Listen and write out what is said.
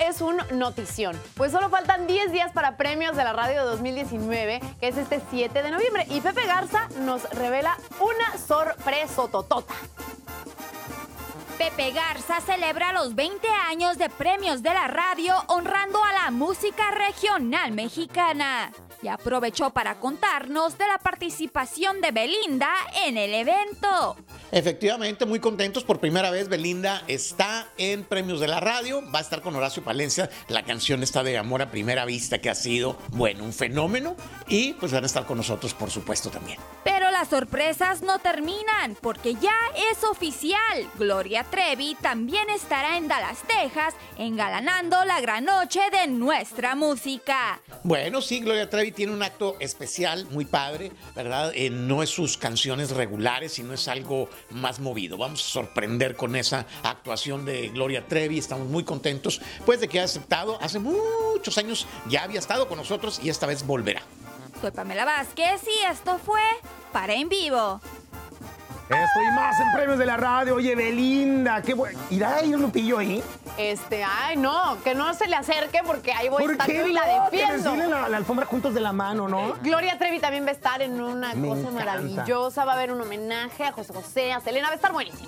es un notición, pues solo faltan 10 días para premios de la radio 2019, que es este 7 de noviembre, y Pepe Garza nos revela una sorpresa totota. Pepe Garza celebra los 20 años de premios de la radio honrando a la música regional mexicana y aprovechó para contarnos de la participación de Belinda en el evento. Efectivamente, muy contentos. Por primera vez, Belinda está en Premios de la Radio. Va a estar con Horacio Palencia. La canción está de Amor a Primera Vista, que ha sido, bueno, un fenómeno. Y pues van a estar con nosotros, por supuesto, también. Pero las sorpresas no terminan, porque ya es oficial. Gloria Trevi también estará en Dallas, Texas, engalanando la gran noche de nuestra música. Bueno, sí, Gloria Trevi tiene un acto especial, muy padre, ¿verdad? Eh, no es sus canciones regulares, sino es algo más movido. Vamos a sorprender con esa actuación de Gloria Trevi. Estamos muy contentos, pues, de que ha aceptado. Hace muchos años ya había estado con nosotros y esta vez volverá. Soy Pamela Vázquez y esto fue Para en Vivo. Estoy más en premios de la radio. Oye, Belinda, qué bueno. ¿Irá a ir Lupillo ahí? Este, ay, no, que no se le acerque porque ahí voy a estar yo y la defiendo. Que la, la, alfombra juntos de la mano, ¿no? Gloria Trevi también va a estar en una cosa maravillosa. Va a haber un homenaje a José José, a Selena, va a estar buenísimo.